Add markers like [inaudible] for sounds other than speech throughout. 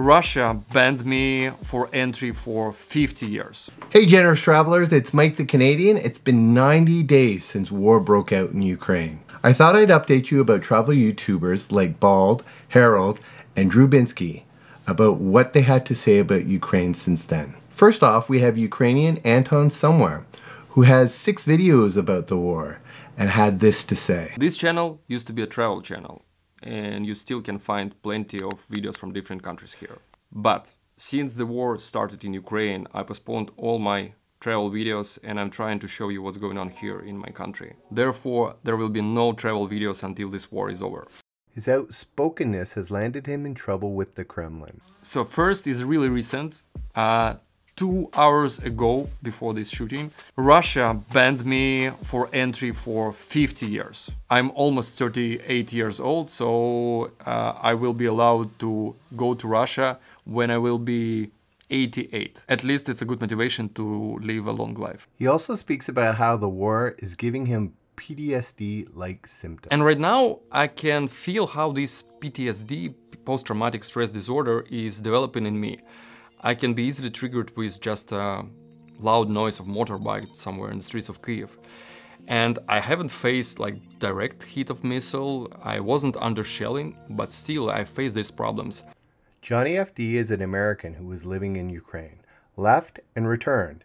Russia banned me for entry for 50 years. Hey generous travelers, it's Mike the Canadian. It's been 90 days since war broke out in Ukraine. I thought I'd update you about travel YouTubers like Bald, Harald, and Drew Binsky about what they had to say about Ukraine since then. First off, we have Ukrainian Anton Somewhere, who has six videos about the war and had this to say. This channel used to be a travel channel and you still can find plenty of videos from different countries here. But since the war started in Ukraine, I postponed all my travel videos and I'm trying to show you what's going on here in my country. Therefore, there will be no travel videos until this war is over. His outspokenness has landed him in trouble with the Kremlin. So first is really recent. Uh, two hours ago, before this shooting, Russia banned me for entry for 50 years. I'm almost 38 years old, so uh, I will be allowed to go to Russia when I will be 88. At least it's a good motivation to live a long life. He also speaks about how the war is giving him PTSD-like symptoms. And right now I can feel how this PTSD, post-traumatic stress disorder, is developing in me. I can be easily triggered with just a loud noise of motorbike somewhere in the streets of Kiev. And I haven't faced like direct hit of missile, I wasn't under shelling, but still I face these problems. Johnny FD is an American who was living in Ukraine, left and returned,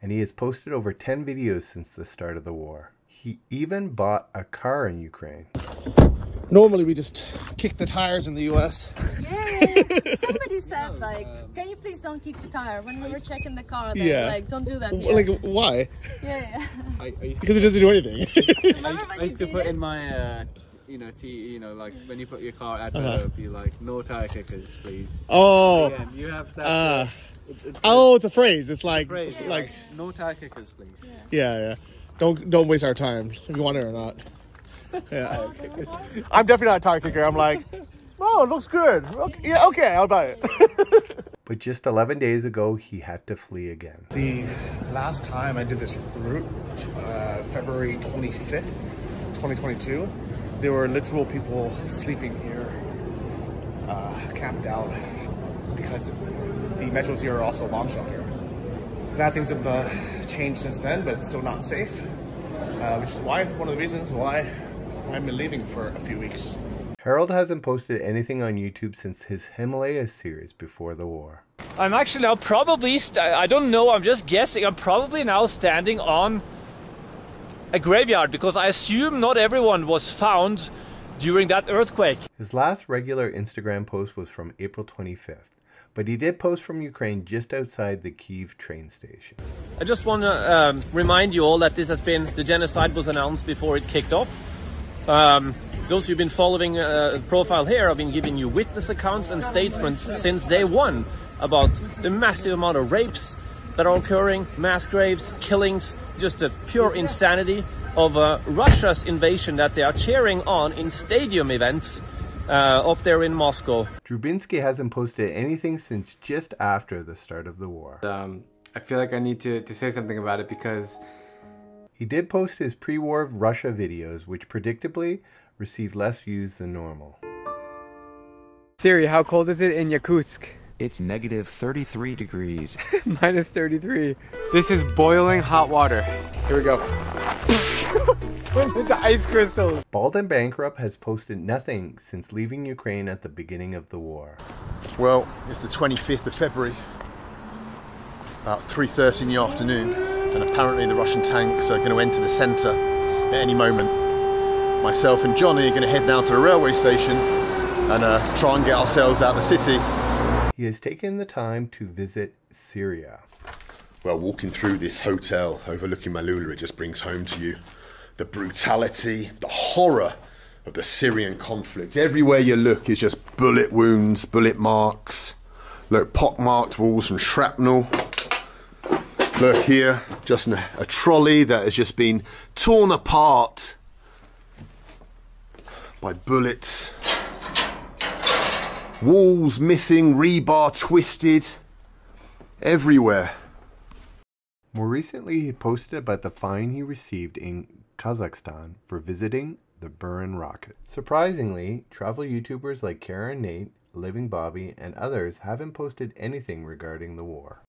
and he has posted over 10 videos since the start of the war. He even bought a car in Ukraine. Normally we just kick the tires in the US. Yeah, [laughs] somebody said like, can you please don't kick the tire when we were checking the car? They Yeah. like, don't do that. Here. Like why? yeah, yeah. I, I used to, Because it doesn't do anything. [laughs] Remember when I used to put it? in my, uh, you know, T, you know, like when you put your car advert, Uh-huh. it would be like no tire kickers, please. oh. Again, you have that. Uh, uh, it- it's oh, it's a phrase. It's like phrase, like like no tire kickers, please. yeah, yeah. Don't don't waste our time if you want it or not. [laughs] Yeah. I'm definitely not a tire kicker. I'm like, oh, it looks good. Okay, yeah, okay, I'll buy it. [laughs] But just 11 days ago, he had to flee again. The last time I did this route, uh, February 25th, 2022, there were literal people sleeping here, uh, camped out, because the metros here are also a bomb shelter. Now things have uh, changed since then, but it's still not safe, uh, which is why, one of the reasons why I'm leaving for a few weeks. Harald hasn't posted anything on YouTube since his Himalaya series before the war. I'm actually now probably, st- I don't know, I'm just guessing, I'm probably now standing on a graveyard because I assume not everyone was found during that earthquake. His last regular Instagram post was from April 25th, but he did post from Ukraine just outside the Kiev train station. I just want to um, remind you all that this has been, the genocide was announced before it kicked off. Um, those who've been following uh, the profile here have been giving you witness accounts and statements since day one about the massive amount of rapes that are occurring, mass graves, killings, just a pure insanity of uh, Russia's invasion that they are cheering on in stadium events uh, up there in Moscow. Drew Binsky hasn't posted anything since just after the start of the war. um, I feel like I need to, to say something about it because He did post his pre-war Russia videos, which predictably received less views than normal. Siri, how cold is it in Yakutsk? It's negative 33 degrees. [laughs] Minus 33. This is boiling hot water. Here we go. [laughs] Went into ice crystals. Bald and Bankrupt has posted nothing since leaving Ukraine at the beginning of the war. Well, it's the 25th of February, about 3.30 in the afternoon, and apparently the Russian tanks are going to enter the centre at any moment. Myself and Johnny are going to head now to the railway station and uh, try and get ourselves out of the city. He has taken the time to visit Syria. Well, walking through this hotel overlooking Maaloula, it just brings home to you the brutality, the horror of the Syrian conflict. Everywhere you look is just bullet wounds, bullet marks. Look, pockmarked walls from shrapnel. Look here, just a, a trolley that has just been torn apart by bullets. Walls missing, rebar twisted, everywhere. More recently, he posted about the fine he received in Kazakhstan for visiting the Buran rocket. Surprisingly, travel YouTubers like Kara and Nate Living Bobby, and others haven't posted anything regarding the war.